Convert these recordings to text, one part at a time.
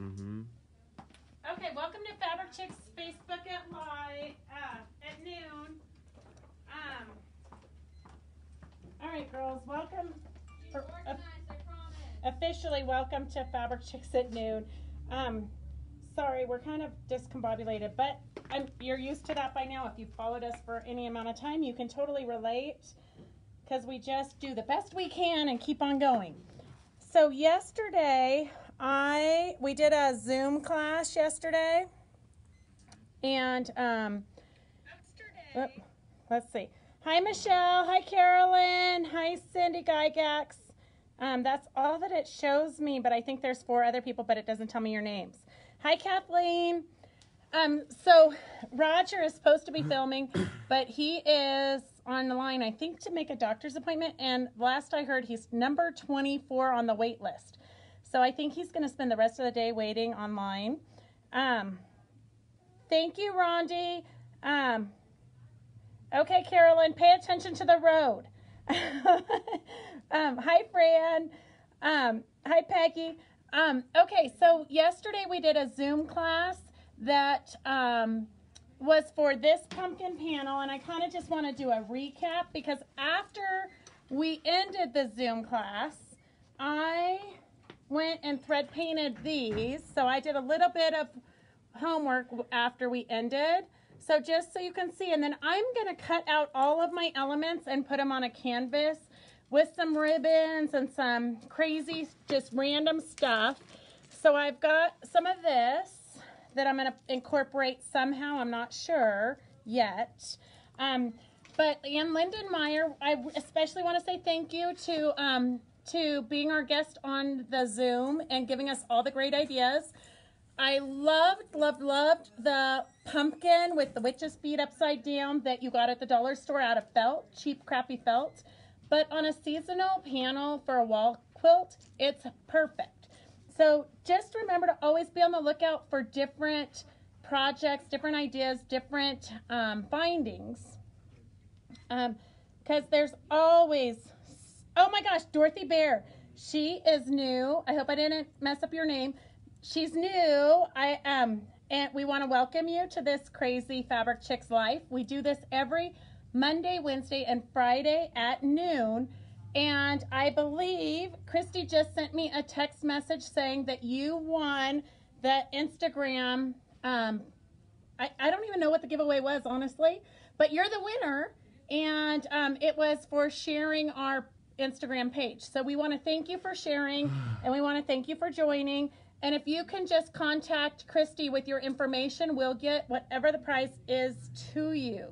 Mm-hmm. Okay, welcome to Fabric Chicks Facebook at live uh, at noon. Um. All right, girls, welcome. For, uh, officially, welcome to Fabric Chicks at noon. Um, sorry, we're kind of discombobulated, but I'm, you're used to that by now. If you've followed us for any amount of time, you can totally relate because we just do the best we can and keep on going. So yesterday, I we did a Zoom class yesterday, and um, oh, let's see. Hi Michelle. Hi Carolyn. Hi Cindy Gygax. Um, that's all that it shows me, but I think there's four other people, but it doesn't tell me your names. Hi Kathleen. Um, so Roger is supposed to be filming, but he is on the line, I think, to make a doctor's appointment. And last I heard, he's number 24 on the wait list. So I think he's going to spend the rest of the day waiting online. Um, thank you, Rondi. Um, okay, Carolyn, pay attention to the road. um, hi, Fran. Um, hi, Peggy. Um, okay, so yesterday we did a Zoom class that um, was for this pumpkin panel, and I kind of just want to do a recap because after we ended the Zoom class, I went and thread painted these. So I did a little bit of homework after we ended. So just so you can see, and then I'm to cut out all of my elements and put them on a canvas with some ribbons and some crazy, just random stuff. So I've got some of this that I'm to incorporate somehow. I'm not sure yet. Um, but Ann Lindenmeyer, I especially want to say thank you to um, to being our guest on the Zoom and giving us all the great ideas. I loved, loved, loved the pumpkin with the witch's feet upside down that you got at the dollar store out of felt, cheap, crappy felt. But on a seasonal panel for a wall quilt, it's perfect. So just remember to always be on the lookout for different projects, different ideas, different um, findings. Because um, there's always, oh my gosh, Dorothy Bear. She is new. I hope I didn't mess up your name. She's new. I um and we want to welcome you to this crazy Fabric Chicks life. We do this every Monday, Wednesday, and Friday at noon. And I believe Christy just sent me a text message saying that you won the Instagram. Um, I, I don't even know what the giveaway was, honestly, but you're the winner. And um, it was for sharing our Instagram page. So we want to thank you for sharing and we want to thank you for joining. And if you can just contact Christy with your information, we'll get whatever the price is to you.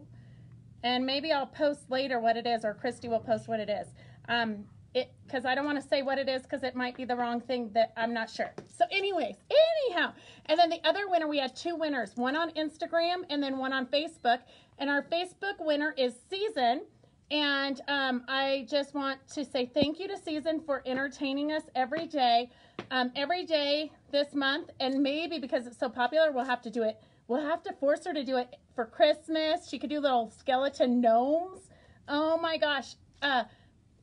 And maybe I'll post later what it is, or Christy will post what it is. Um, it because I don't want to say what it is because it might be the wrong thing that I'm not sure. So, anyways, anyhow, and then the other winner, we had two winners, one on Instagram and then one on Facebook. And our Facebook winner is Season. And um, I just want to say thank you to Season for entertaining us every day, um, every day this month. And maybe because it's so popular, we'll have to do it. We'll have to force her to do it for Christmas. She could do little skeleton gnomes. Oh my gosh. Uh,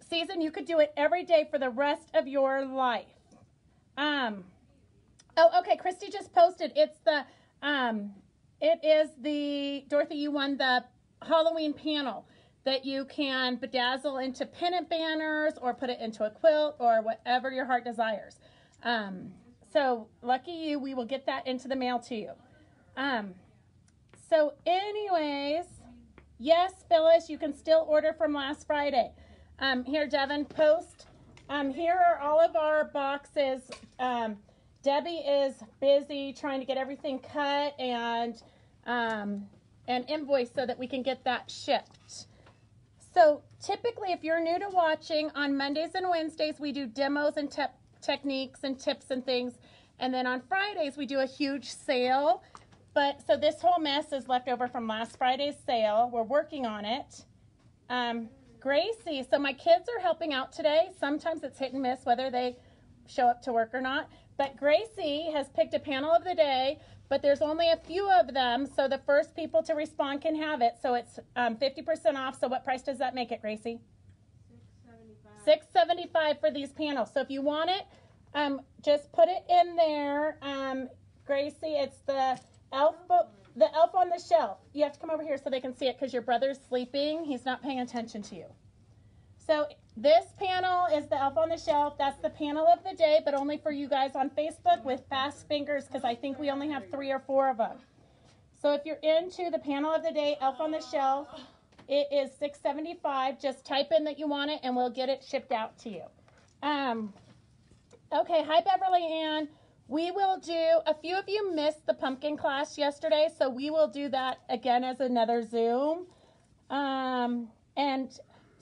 season, you could do it every day for the rest of your life. Um, oh, okay. Christy just posted. It's the, um, it is the, Dorothy, you won the Halloween panel that you can bedazzle into pennant banners or put it into a quilt or whatever your heart desires. Um, so lucky you, we will get that into the mail to you. Um, so anyways, yes, Phyllis, you can still order from last Friday. Um, here, Devin, post. Um, here are all of our boxes. Um, Debbie is busy trying to get everything cut and um, and invoice so that we can get that shipped. So typically, if you're new to watching, on Mondays and Wednesdays, we do demos and te techniques and tips and things. And then on Fridays, we do a huge sale. But so this whole mess is left over from last Friday's sale. We're working on it. Um, Gracie, so my kids are helping out today. Sometimes it's hit and miss whether they show up to work or not. But Gracie has picked a panel of the day, but there's only a few of them. So the first people to respond can have it. So it's um, 50% off. So what price does that make it, Gracie? 675 for these panels. So if you want it, um, just put it in there. Um, Gracie, it's the elf book, the elf on the shelf. You have to come over here so they can see it because your brother's sleeping. He's not paying attention to you. So this panel is the elf on the shelf. That's the panel of the day, but only for you guys on Facebook with fast fingers because I think we only have three or four of them. So if you're into the panel of the day, elf on the shelf, it is 675. Just type in that you want it and we'll get it shipped out to you. Um, okay, hi Beverly Ann. We will do, a few of you missed the pumpkin class yesterday, so we will do that again as another Zoom. Um, and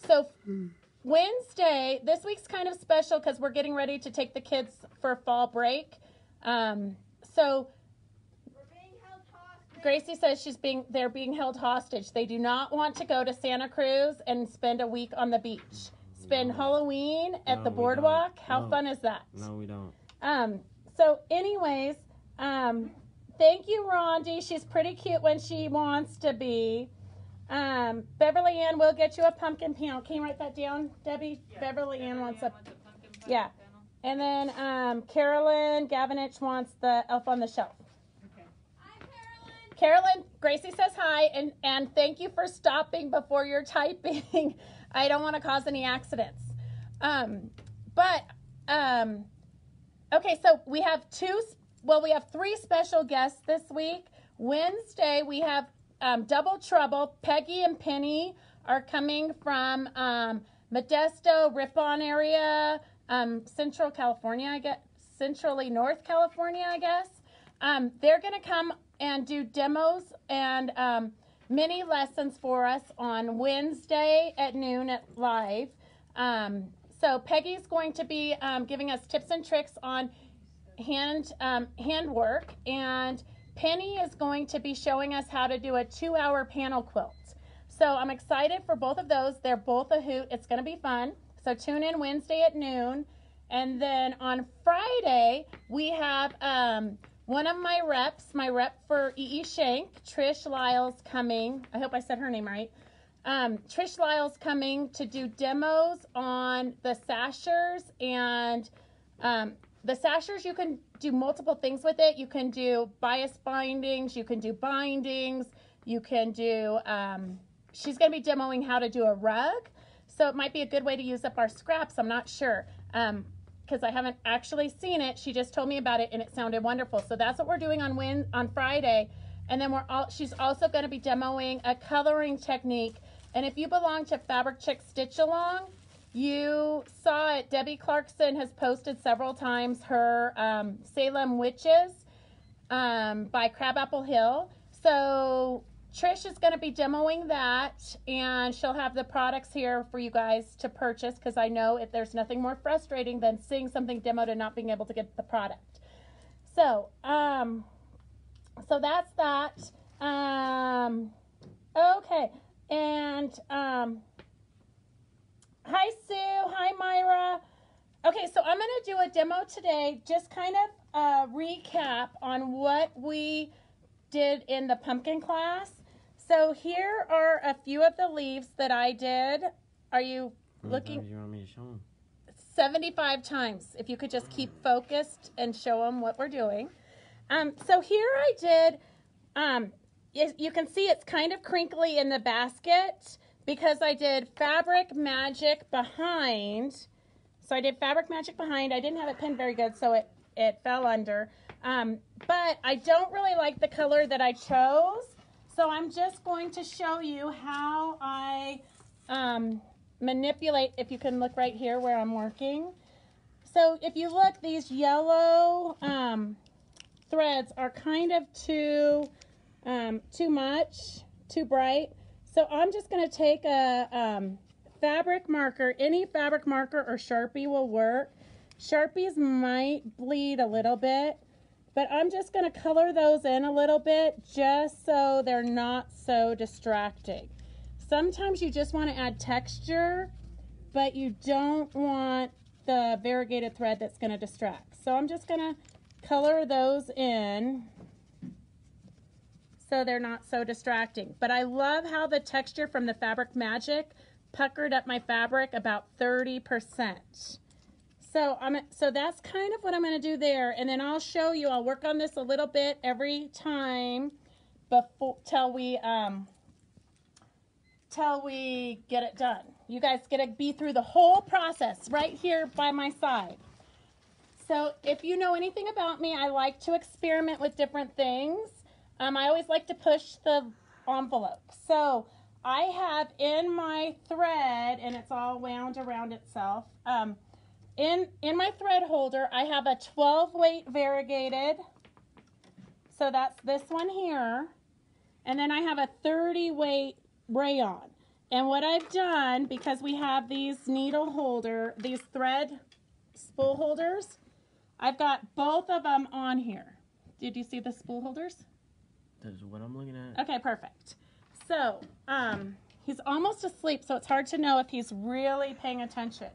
so Wednesday, this week's kind of special because we're getting ready to take the kids for fall break. Um, so Gracie says she's being they're being held hostage. They do not want to go to Santa Cruz and spend a week on the beach. Spend no. Halloween at no, the boardwalk. How no. fun is that? No, we don't. Um, so anyways, um, thank you, Rondi. She's pretty cute when she wants to be. Um, Beverly Ann will get you a pumpkin panel. Can you write that down, Debbie? Yeah. Beverly, Ann wants a, wants a yeah. Panel. And then um, Carolyn Gavinich wants the elf on the shelf. Okay. Hi, Carolyn. Carolyn, Gracie says hi, and, and thank you for stopping before you're typing. I don't want to cause any accidents. Um, but, um, okay, so we have two, well, we have three special guests this week. Wednesday, we have um, Double Trouble. Peggy and Penny are coming from um, Modesto, Ripon area, um, Central California, I guess, centrally North California, I guess. Um, they're going to come and do demos and um, mini lessons for us on Wednesday at noon at live. Um, so Peggy's going to be um, giving us tips and tricks on hand um, handwork, and Penny is going to be showing us how to do a two-hour panel quilt. So I'm excited for both of those. They're both a hoot. It's going to be fun. So tune in Wednesday at noon. And then on Friday, we have um, one of my reps, my rep for EE Schenck, Trish Lyles, coming. I hope I said her name right. Um, Trish Lyles coming to do demos on the sashers and um, the sashers. You can do multiple things with it. You can do bias bindings. You can do bindings. You can do. Um, she's going to be demoing how to do a rug, so it might be a good way to use up our scraps. I'm not sure. Um, because I haven't actually seen it. She just told me about it and it sounded wonderful. So that's what we're doing on Win on Friday. And then we're all she's also going to be demoing a coloring technique. And if you belong to Fabric Chick Stitch Along, you saw it. Debbie Clarkson has posted several times her um, Salem Witches um, by Crabapple Hill. So Trish is going to be demoing that, and she'll have the products here for you guys to purchase because I know if there's nothing more frustrating than seeing something demoed and not being able to get the product. So, um, so that's that. Um, okay, and um, hi Sue, hi Myra. Okay, so I'm going to do a demo today, just kind of a recap on what we did in the pumpkin class so here are a few of the leaves that I did. Are you looking? You want me to show them? 75 times. If you could just keep focused and show them what we're doing. Um, so here I did, um, you can see it's kind of crinkly in the basket because I did Fabric Magic behind. So I did Fabric Magic behind. I didn't have it pinned very good, so it, it fell under. Um, but I don't really like the color that I chose. So I'm just going to show you how I um, manipulate, if you can look right here where I'm working. So if you look, these yellow um, threads are kind of too, um, too much, too bright. So I'm just going to take a um, fabric marker. Any fabric marker or Sharpie will work. Sharpies might bleed a little bit. But I'm just going to color those in a little bit just so they're not so distracting. Sometimes you just want to add texture, but you don't want the variegated thread that's going to distract. So I'm just going to color those in so they're not so distracting. But I love how the texture from the Fabric Magic puckered up my fabric about 30%. So I'm so that's kind of what I'm going to do there, and then I'll show you. I'll work on this a little bit every time before till we um till we get it done. You guys get to be through the whole process right here by my side. So if you know anything about me, I like to experiment with different things. Um, I always like to push the envelope. So I have in my thread, and it's all wound around itself. Um, in, in my thread holder, I have a 12 weight variegated. So that's this one here. And then I have a 30 weight rayon. And what I've done, because we have these needle holder, these thread spool holders, I've got both of them on here. Did you see the spool holders? That is what I'm looking at. Okay, perfect. So, um, he's almost asleep, so it's hard to know if he's really paying attention.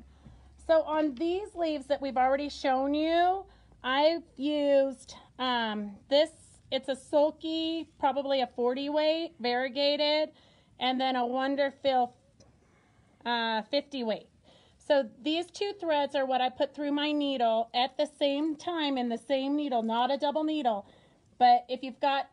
So on these leaves that we've already shown you, I've used um, this, it's a sulky, probably a 40 weight, variegated, and then a Wonderfil uh, 50 weight. So these two threads are what I put through my needle at the same time in the same needle, not a double needle. But if you've got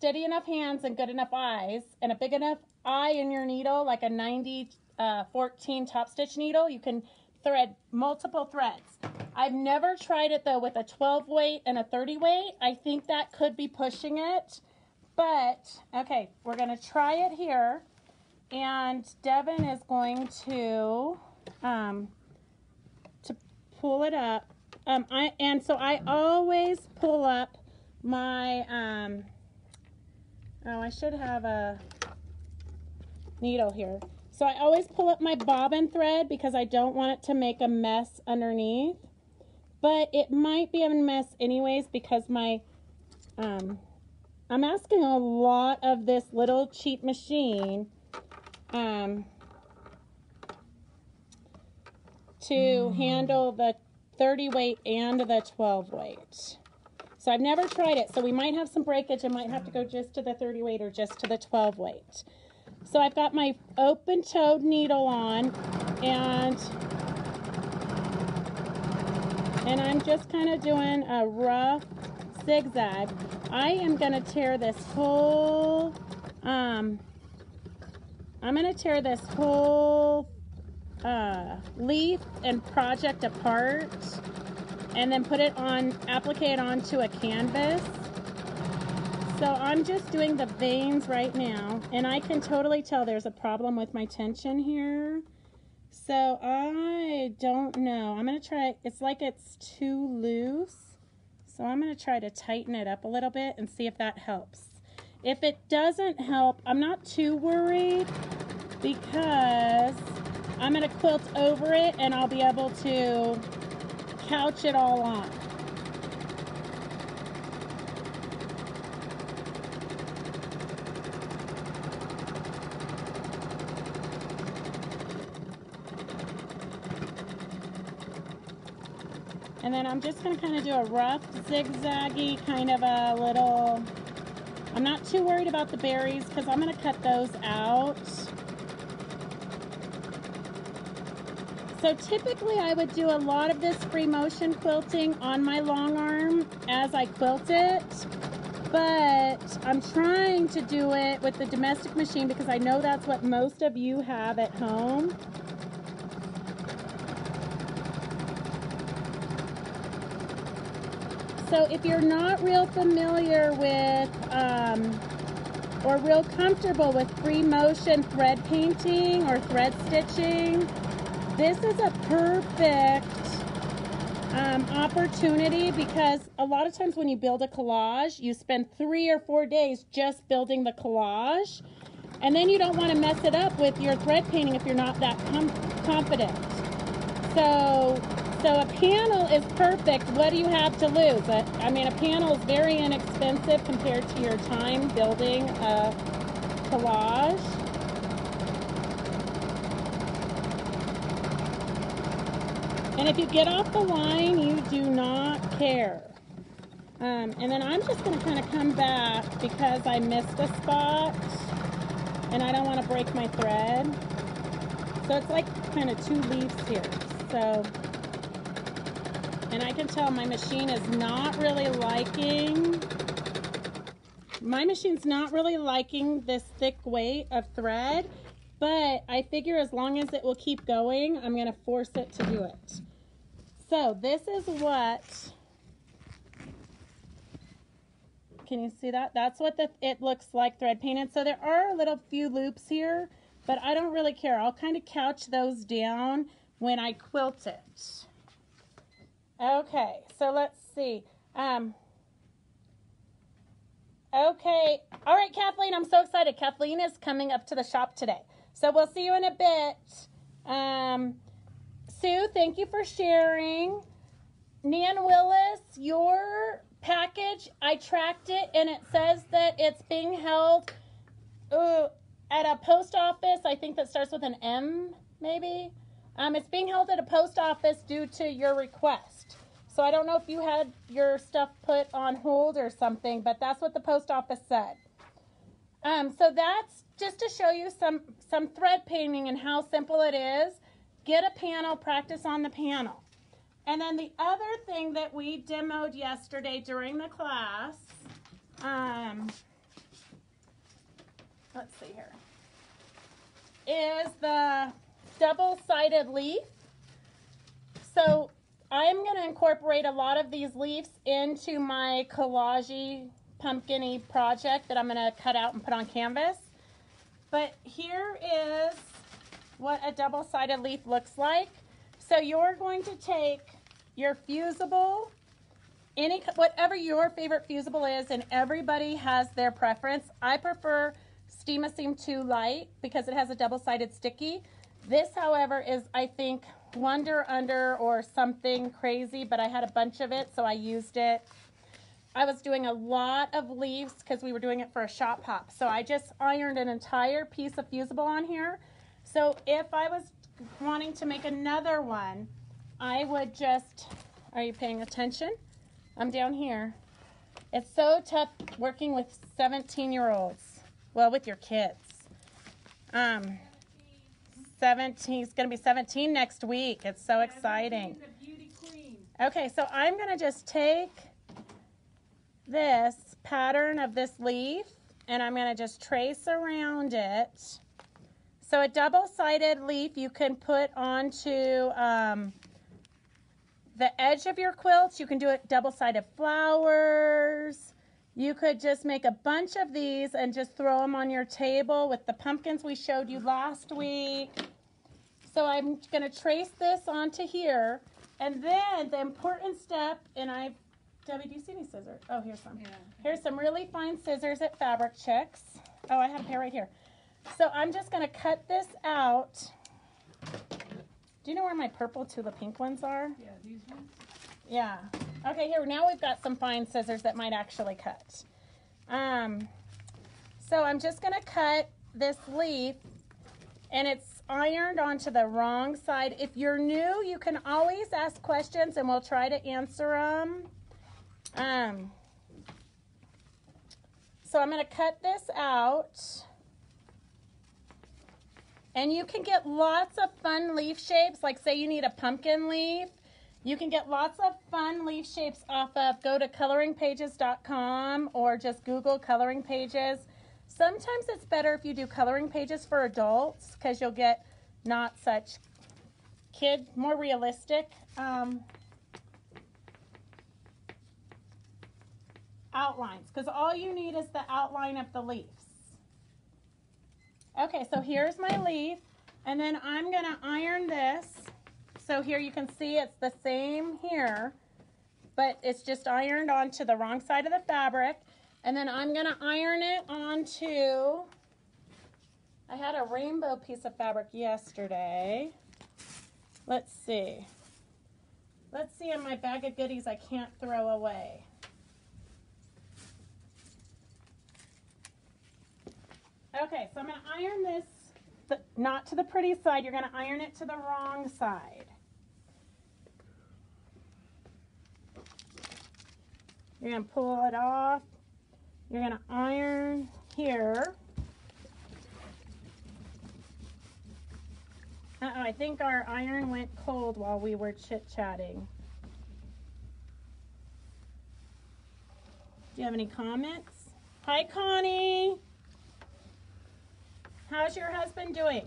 steady enough hands and good enough eyes and a big enough eye in your needle, like a 90 uh, 14 top stitch needle, you can thread multiple threads. I've never tried it though with a 12 weight and a 30 weight. I think that could be pushing it. But, okay, we're to try it here. And Devin is going to, um, to pull it up. Um, I, and so I always pull up my, um, oh, I should have a needle here. So I always pull up my bobbin thread because I don't want it to make a mess underneath. But it might be a mess anyways because my, um, I'm asking a lot of this little cheap machine um, to mm. handle the 30 weight and the 12 weight. So I've never tried it. So we might have some breakage. I might have to go just to the 30 weight or just to the 12 weight. So I've got my open toed needle on and and I'm just kind of doing a rough zigzag. I am going to tear this whole um I'm going to tear this whole uh, leaf and project apart and then put it on, applique it onto a canvas so I'm just doing the veins right now, and I can totally tell there's a problem with my tension here. So I don't know. I'm going to try, it's like it's too loose. So I'm going to try to tighten it up a little bit and see if that helps. If it doesn't help, I'm not too worried because I'm going to quilt over it and I'll be able to couch it all on. And then I'm just going to kind of do a rough zigzaggy kind of a little, I'm not too worried about the berries because I'm going to cut those out. So typically I would do a lot of this free motion quilting on my long arm as I quilt it. But I'm trying to do it with the domestic machine because I know that's what most of you have at home. So if you're not real familiar with um, or real comfortable with free motion thread painting or thread stitching, this is a perfect um, opportunity because a lot of times when you build a collage, you spend three or four days just building the collage. And then you don't want to mess it up with your thread painting if you're not that com confident. So so a panel is perfect. What do you have to lose? I mean, a panel is very inexpensive compared to your time building a collage. And if you get off the line, you do not care. Um, and then I'm just going to kind of come back because I missed a spot and I don't want to break my thread. So it's like kind of two leaves here. So And I can tell my machine is not really liking, my machine's not really liking this thick weight of thread, but I figure as long as it will keep going, I'm gonna force it to do it. So this is what, can you see that? That's what the, it looks like thread painted. So there are a little few loops here, but I don't really care. I'll kind of couch those down when I quilt it. Okay, so let's see. Um, okay, all right, Kathleen, I'm so excited. Kathleen is coming up to the shop today. So we'll see you in a bit. Um, Sue, thank you for sharing. Nan Willis, your package, I tracked it and it says that it's being held uh, at a post office, I think that starts with an M, maybe. Um, it's being held at a post office due to your request. So I don't know if you had your stuff put on hold or something, but that's what the post office said. Um, so that's just to show you some, some thread painting and how simple it is. Get a panel, practice on the panel. And then the other thing that we demoed yesterday during the class, um, let's see here, is the double-sided leaf. So I'm going to incorporate a lot of these leaves into my collage pumpkin project that I'm going to cut out and put on canvas. But here is what a double-sided leaf looks like. So you're going to take your fusible, any whatever your favorite fusible is, and everybody has their preference. I prefer Steam-A-Seam 2 Light because it has a double-sided sticky. This, however, is, I think, Wonder Under or something crazy, but I had a bunch of it, so I used it. I was doing a lot of leaves because we were doing it for a shop hop. So I just ironed an entire piece of fusible on here. So if I was wanting to make another one, I would just, are you paying attention? I'm down here. It's so tough working with 17 year olds. Well, with your kids. Um, 17, he's going to be 17 next week. It's so exciting. Okay, so I'm going to just take this pattern of this leaf and I'm going to just trace around it. So a double-sided leaf you can put onto um, the edge of your quilt. You can do it double-sided flowers. You could just make a bunch of these and just throw them on your table with the pumpkins we showed you last week. So I'm going to trace this onto here. And then the important step, and I, Debbie, do you see any scissors? Oh, here's some. Yeah. Here's some really fine scissors at Fabric Chicks. Oh, I have a pair right here. So I'm just going to cut this out. Do you know where my purple to the pink ones are? Yeah, these ones? Yeah. Okay, here, now we've got some fine scissors that might actually cut. Um, so I'm just going to cut this leaf, and it's ironed onto the wrong side. If you're new, you can always ask questions, and we'll try to answer them. Um, so I'm going to cut this out. And you can get lots of fun leaf shapes, like say you need a pumpkin leaf. You can get lots of fun leaf shapes off of go to coloringpages.com or just Google coloring pages. Sometimes it's better if you do coloring pages for adults because you'll get not such kid, more realistic um, outlines because all you need is the outline of the leaves. Okay, so here's my leaf and then I'm going to iron this. So here you can see it's the same here, but it's just ironed onto the wrong side of the fabric. And then I'm going to iron it onto, I had a rainbow piece of fabric yesterday. Let's see. Let's see in my bag of goodies I can't throw away. Okay, so I'm going to iron this, th not to the pretty side, you're going to iron it to the wrong side. You're going to pull it off. You're going to iron here. Uh -oh, I think our iron went cold while we were chit-chatting. Do you have any comments? Hi, Connie. How's your husband doing?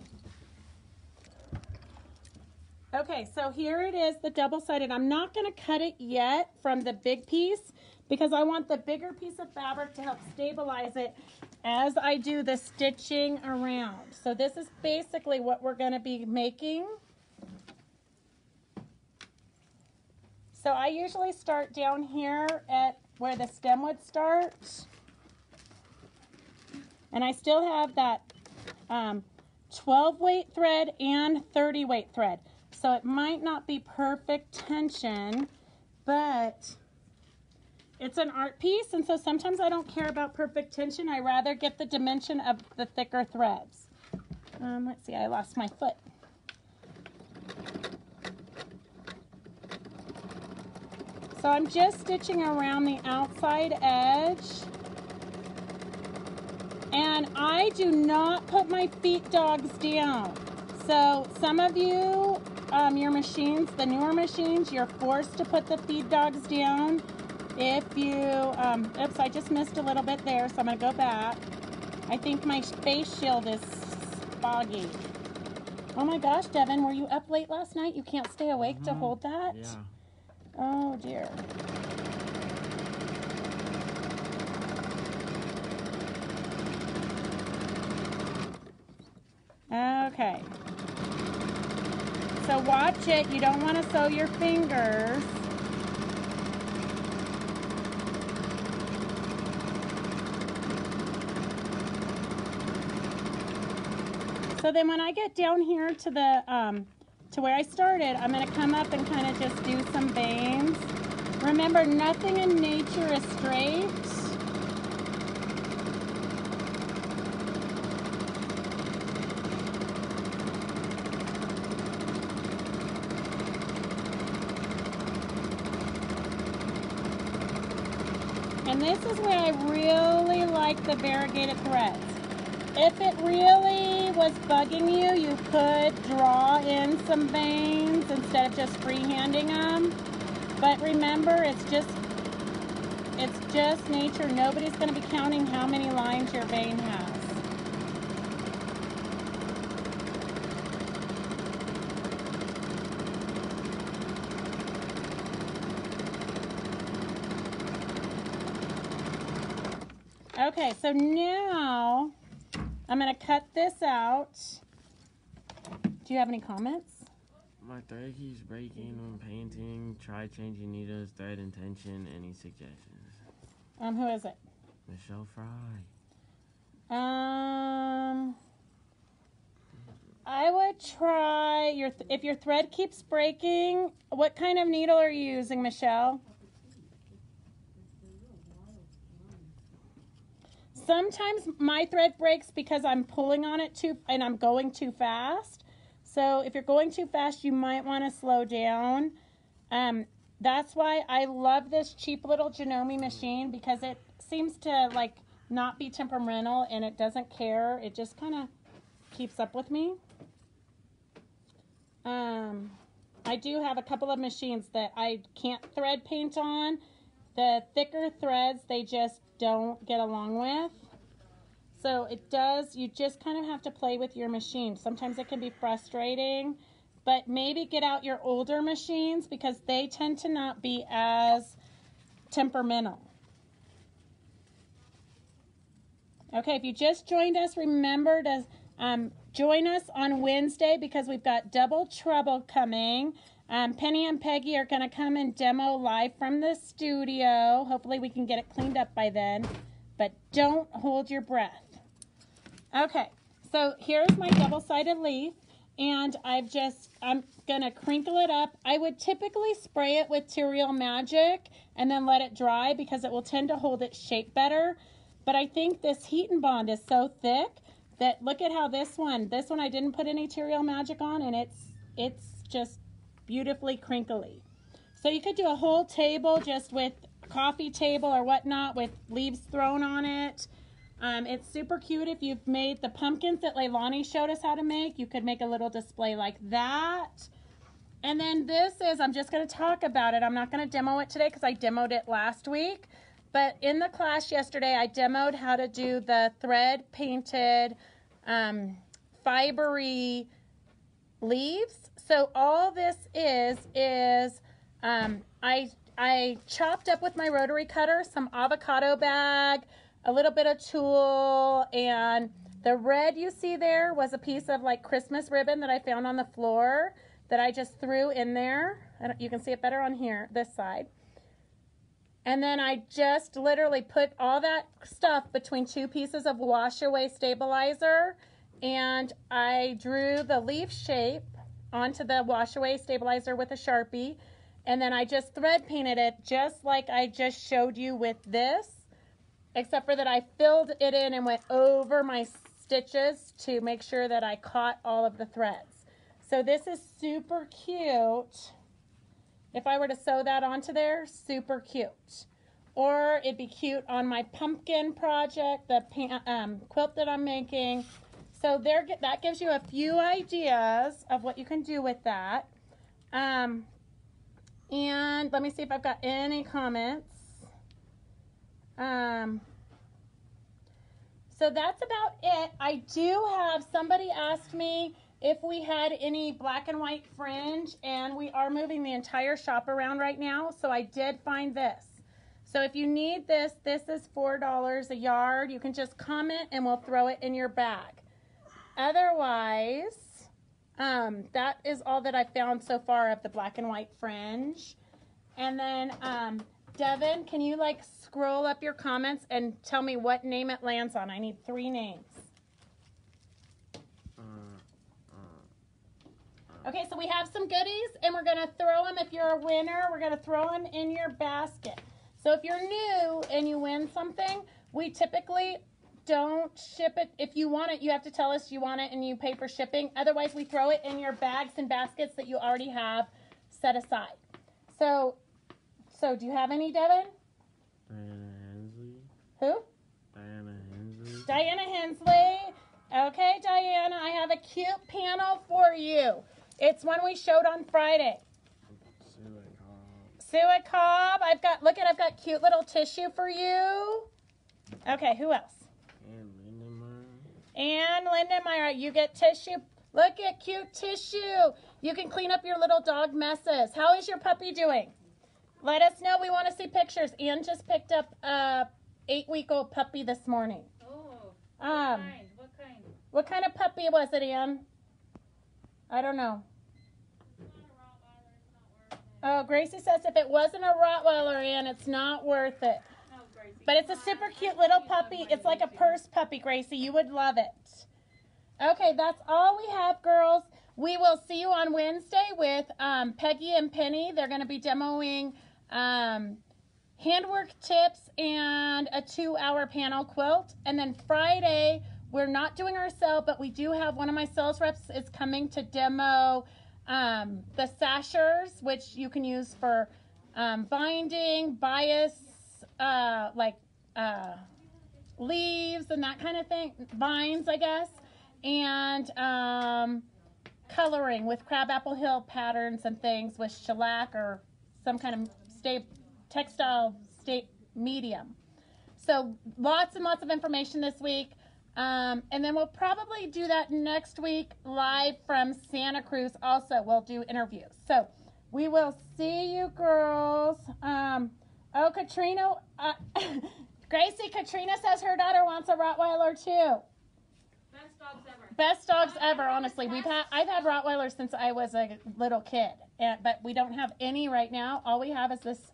Okay, so here it is, the double-sided. I'm not going to cut it yet from the big piece because I want the bigger piece of fabric to help stabilize it as I do the stitching around. So this is basically what we're going to be making. So I usually start down here at where the stem would start. And I still have that um, 12 weight thread and 30 weight thread. So it might not be perfect tension, but it's an art piece, and so sometimes I don't care about perfect tension. I rather get the dimension of the thicker threads. Um, let's see, I lost my foot. So I'm just stitching around the outside edge. And I do not put my feet dogs down. So some of you, um, your machines, the newer machines, you're forced to put the feed dogs down. If you, um, oops, I just missed a little bit there, so I'm going to go back. I think my face shield is foggy. Oh my gosh, Devin, were you up late last night? You can't stay awake to Mhm. hold that? Yeah. Oh dear. Okay. So watch it. You don't want to sew your fingers. So then when I get down here to the um, to where I started, I'm going to come up and kind of just do some veins. Remember, nothing in nature is straight. And this is where I really like the variegated threads. If it really was bugging you, you could draw in some veins instead of just freehanding them. But remember, it's just it's just nature. Nobody's going to be counting how many lines your vein has. Okay, so now I'm going to cut this out. Do you have any comments? My thread keeps breaking when painting. Try changing needles, thread and tension. Any suggestions? Um, who is it? Michelle Fry. Um, I would try your th- if your thread keeps breaking. What kind of needle are you using, Michelle? Sometimes my thread breaks because I'm pulling on it too and I'm going too fast. So if you're going too fast, you might want to slow down. Um, that's why I love this cheap little Janome machine because it seems to like not be temperamental and it doesn't care. It just kind of keeps up with me. Um, I do have a couple of machines that I can't thread paint on. The thicker threads, they just don't get along with. So it does, you just kind of have to play with your machine. Sometimes it can be frustrating, but maybe get out your older machines because they tend to not be as temperamental. Okay, if you just joined us, remember to um, join us on Wednesday because we've got double trouble coming. Um, Penny and Peggy are going to come and demo live from the studio. Hopefully, we can get it cleaned up by then, but don't hold your breath. Okay, so here's my double sided leaf, and I've just, I'm going to crinkle it up. I would typically spray it with withTerial Magic and then let it dry because it will tend to hold its shape better. But I think this heat and bond is so thick that look at how this one, this one I didn't put any anyTerial Magic on and it's, it's just beautifully crinkly. So you could do a whole table just with coffee table or whatnot with leaves thrown on it. Um, it's super cute if you've made the pumpkins that Leilani showed us how to make. You could make a little display like that. And then this is, I'm just going to talk about it. I'm not going to demo it today because I demoed it last week. but in the class yesterday, I demoed how to do the thread painted, um, fibery leaves. So all this is is um, I I chopped up with my rotary cutter some avocado bag, a little bit of tulle, and the red you see there was a piece of like Christmas ribbon that I found on the floor that I just threw in there. You can see it better on here, this side. And then I just literally put all that stuff between two pieces of wash away stabilizer and I drew the leaf shape onto the wash away stabilizer with a Sharpie. And then I just thread painted it just like I just showed you with this, except for that I filled it in and went over my stitches to make sure that I caught all of the threads. So this is super cute. If I were to sew that onto there, super cute. Or it'd be cute on my pumpkin project, the um, quilt that I'm making. So there, that gives you a few ideas of what you can do with that. Um, and let me see if I've got any comments. Um, so that's about it. I do have somebody asked me if we had any black and white fringe, and we are moving the entire shop around right now, so I did find this. So if you need this, this is $4 a yard. You can just comment and we'll throw it in your bag. Otherwise, um, that is all that I found so far of the black and white fringe. And then, um, Devin, can you like scroll up your comments and tell me what name it lands on? I need three names. Okay, so we have some goodies and we're gonna throw them, if you're a winner, we're gonna throw them in your basket. So if you're new and you win something, we typically don't ship it. If you want it, you have to tell us you want it and you pay for shipping. Otherwise, we throw it in your bags and baskets that you already have set aside. So, so do you have any, Devin? Diana Hensley. Who? Diana Hensley. Diana Hensley. Okay, Diana, I have a cute panel for you. It's one we showed on Friday. Suet Cobb. I've got, look at, I've got cute little tissue for you. Okay, who else? Ann Lindenmeyer. You get tissue. Look at cute tissue. You can clean up your little dog messes. How is your puppy doing? Let us know. We want to see pictures. Ann just picked up a eight-week-old puppy this morning. Oh, Um, what kind? What kind? What kind of puppy was it, Ann? I don't know. Oh, Gracie says if it wasn't a Rottweiler, Ann, it's not worth it. But it's a super cute little puppy. It's like a purse puppy, Gracie. You would love it. Okay, that's all we have, girls. We will see you on Wednesday with um, Peggy and Penny. They're going to be demoing um, handwork tips and a two-hour panel quilt. And then Friday, we're not doing our sale, but we do have one of my sales reps is coming to demo um, the sashers, which you can use for um, binding, bias, uh, like uh, leaves and that kind of thing, vines, I guess, and um, coloring with crabapple hill patterns and things with shellac or some kind of state textile state medium. So lots and lots of information this week. Um, and then we'll probably do that next week live from Santa Cruz. Also, we'll do interviews. So we will see you girls. Um, oh, Katrina, uh, Gracie, Katrina says her daughter wants a Rottweiler too. Best dogs ever. Best dogs ever, honestly. We've had I've had Rottweilers since I was a little kid, and, but we don't have any right now. All we have is this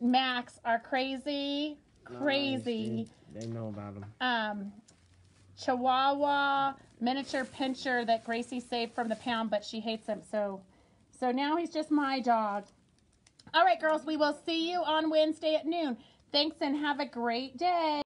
Max, our crazy, crazy They know about them. um, Chihuahua miniature pinscher that Gracie saved from the pound, but she hates him. So, so now he's just my dog. All right, girls, we will see you on Wednesday at noon. Thanks and have a great day.